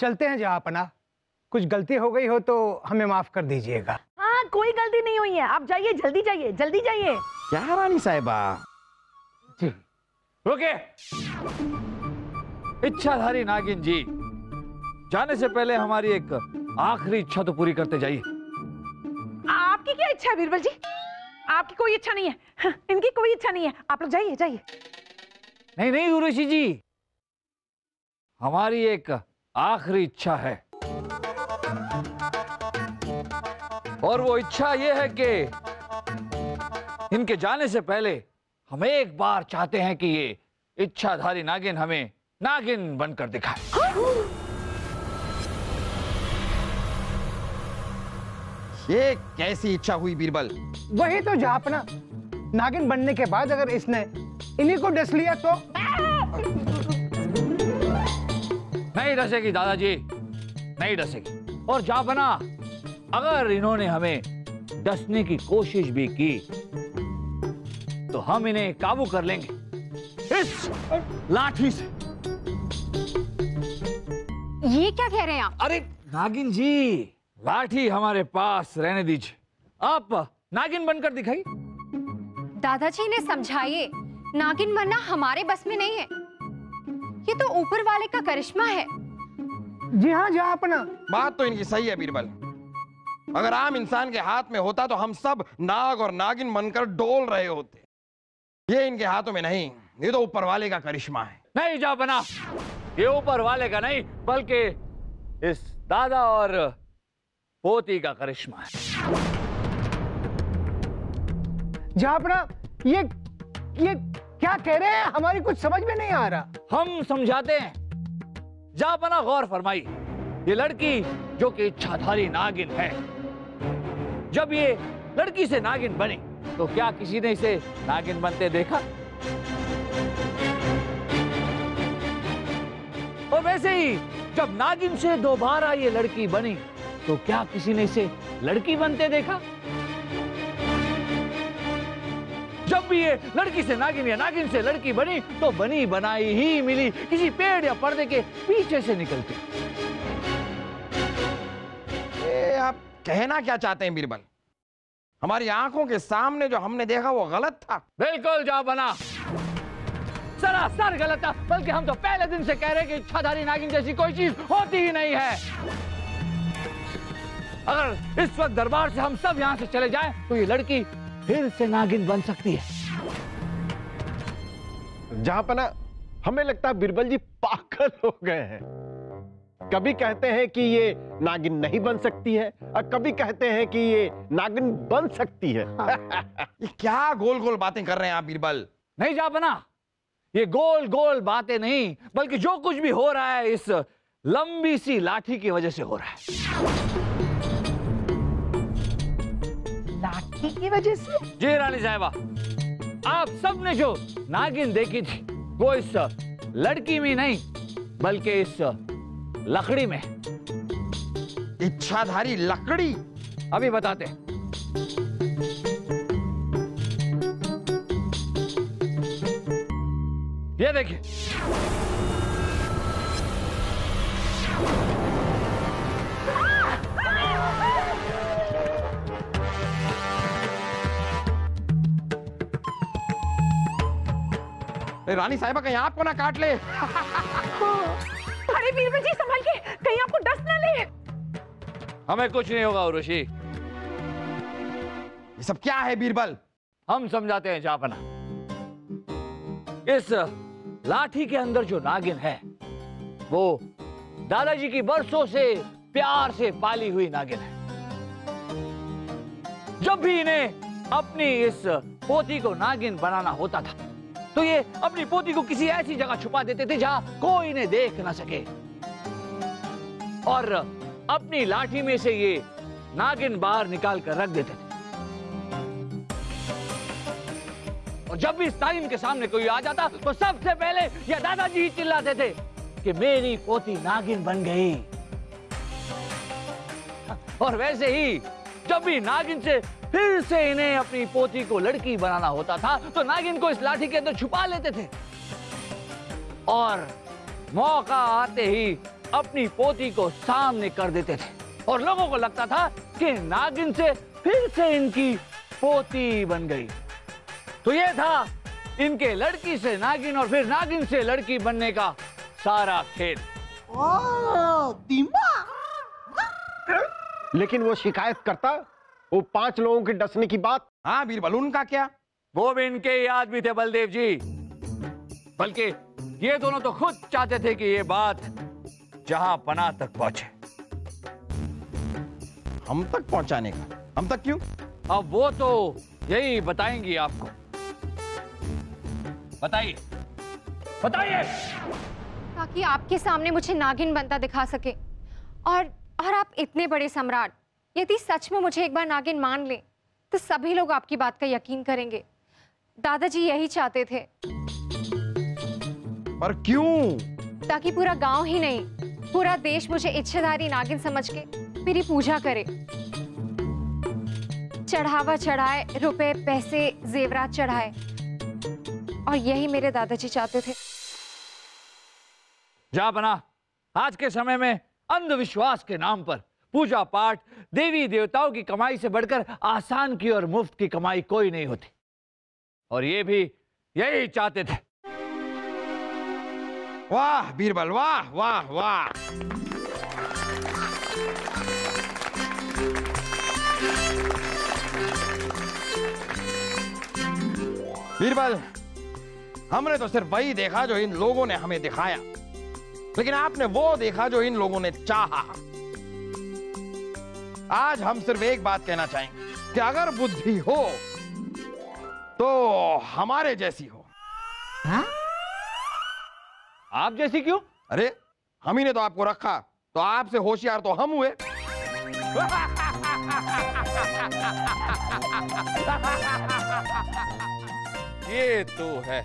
चलते हैं जहाँ अपना कुछ गलती हो गई हो तो हमें माफ़ कर दीजिएगा। हाँ कोई गलती नहीं हुई है। आप जाइए जल्दी जाइए जल्दी जाइए। क्या रानी साहिबा? जी। रुके इच्छाधारी नागिन जी जाने से पहले हमारी एक आखिरी इच्छा तो पूरी करते जाइए। आपकी क्या इच्छा है बीरबल जी? आपकी कोई इच्छा नहीं है। हाँ, इनकी कोई इच्छा नहीं है। आप लोग जाइए जाइए। नहीं नहीं उर्वशी जी। हमारी एक आखिरी इच्छा है। और वो इच्छा ये है कि इनके जाने से पहले हम एक बार चाहते हैं कि ये इच्छाधारी नागिन हमें नागिन बनकर दिखाए। ये कैसी इच्छा हुई बीरबल? वही तो जापना। नागिन बनने के बाद अगर इसने इन्हीं को डस लिया तो नहीं डसेगी दादाजी। नहीं डसेगी और जापना अगर इन्होंने हमें डसने की कोशिश भी की तो हम इन्हें काबू कर लेंगे। इस लाठी से। ये क्या कह रहे हैं आप? अरे नागिन जी लाठी हमारे पास रहने दीजिए। आप नागिन बनकर दिखाइए। दादाजी ने समझाइए। नागिन बनना हमारे बस में नहीं है। ये तो ऊपर वाले का करिश्मा है। जी हाँ जहाँ अपना। बात तो इनकी सही है बीरबल। अगर आम इंसान के हाथ में होता तो हम सब नाग और नागिन बनकर डोल रहे होते। ये इनके हाथों में नहीं ये तो ऊपर वाले का करिश्मा है। नहीं जा बना। ये ऊपर वाले का नहीं बल्कि इस दादा और पोती का करिश्मा है। जहाँ अपना। ये ये क्या कह रहे हैं? हमारी कुछ समझ में नहीं आ रहा। हम समझाते हैं। जा बना गौर फरमाई ये लड़की जो कि इच्छाधारी नागिन है। जब ये लड़की से नागिन बनी तो क्या किसी ने इसे नागिन बनते देखा? और वैसे ही, जब नागिन से दोबारा ये लड़की बनी तो क्या किसी ने इसे लड़की बनते देखा? जब भी ये लड़की से नागिन या नागिन से लड़की बनी तो बनी बनाई ही मिली। किसी पेड़ या पर्दे के पीछे से निकलती। ये आप कहना क्या चाहते हैं बीरबल? हमारी आँखों के सामने जो हमने देखा वो गलत था। बिल्कुल जा बना। सरासर गलत था बल्कि हम तो पहले दिन से कह रहे कि इच्छाधारी नागिन जैसी कोई चीज़ होती ही नहीं है। अगर इस वक्त दरबार से हम सब यहाँ से चले जाएँ तो ये लड़की फिर से नागिन बन सकती है। जहाँ पर ना हमें लगता है बिरबल जी पागल हो गए हैं। कभी कहते हैं कि ये नागिन नहीं बन सकती है और कभी कहते हैं कि ये नागिन बन सकती है। ये क्या गोल गोल बातें कर रहे हैं आप बीरबल? नहीं जा बना। ये गोल गोल बातें नहीं बल्कि जो कुछ भी हो रहा है इस लंबी सी लाठी की वजह से हो रहा है। की वजह से? जी रानी साहिबा। आप सबने जो नागिन देखी थी वो इस लड़की में नहीं बल्कि इस लकड़ी में। इच्छाधारी लकड़ी। अभी बताते हैं। ये देखिए। रानी साहिबा कहीं आपको ना काट ले। अरे बीरबल जी संभाल के कहीं आपको डस ना ले। हमें कुछ नहीं होगा उर्वशी। ये सब क्या है बीरबल? हम समझाते हैं जापना। इस लाठी के अंदर जो नागिन है वो दादाजी की बरसों से प्यार से पाली हुई नागिन है। जब भी इन्हें अपनी इस पोती को नागिन बनाना होता था तो ये अपनी पोती को किसी ऐसी जगह छुपा देते थे जहाँ कोई ने देख ना सके। और अपनी लाठी में से ये नागिन बाहर निकाल कर रख देते थे। और जब भी इस के सामने कोई आ जाता तो सबसे पहले ये दादाजी ही चिल्लाते थे कि मेरी पोती नागिन बन गई। और वैसे ही जब भी नागिन से फिर से इन्हें अपनी पोती को लड़की बनाना होता था तो नागिन को इस लाठी के अंदर छुपा लेते थे। और मौका आते ही अपनी पोती को सामने कर देते थे। और लोगों को लगता था कि नागिन से फिर से इनकी पोती बन गई। तो यह था इनके लड़की से नागिन और फिर नागिन से लड़की बनने का सारा खेल। लेकिन वो शिकायत करता वो पाँच लोगों के डसने की बात। हाँ बीरबल उनका क्या? वो भी इनके ही आदमी थे बलदेव जी। बल्कि ये दोनों तो खुद चाहते थे कि ये बात जहाँ पना तक पहुँचे। हम तक पहुँचाने का? हम तक क्यों? अब वो तो यही बताएँगी आपको। बताइए। बताइए। ताकि आपके सामने मुझे नागिन बनता दिखा सके। और और आप इतने बड़े सम्राट यदि सच में मुझे एक बार नागिन मान ले तो सभी लोग आपकी बात का यकीन करेंगे। दादाजी यही चाहते थे। पर क्यों? ताकि पूरा गाँव ही नहीं पूरा देश मुझे इच्छाधारी नागिन समझ के मेरी पूजा करे। चढ़ावा चढ़ाए रुपए पैसे जेवरात चढ़ाए और यही मेरे दादाजी चाहते थे। जा बना आज के समय में अंधविश्वास के नाम पर। पूजा पाठ देवी देवताओं की कमाई से बढ़कर आसान की और मुफ़्त की कमाई कोई नहीं होती। और ये भी यही चाहते थे। वाह, बीरबल, वाह वाह वाह। बीरबल, हमने तो सिर्फ़ वही देखा जो इन लोगों ने हमें दिखाया, लेकिन आपने वो देखा जो इन लोगों ने चाहा। आज हम सिर्फ़ एक बात कहना चाहेंगे कि अगर बुद्धि हो तो हमारे जैसी हो। हा? आप जैसी क्यों? अरे हम ही ने तो आपको रखा तो आपसे होशियार तो हम हुए। ये तो है।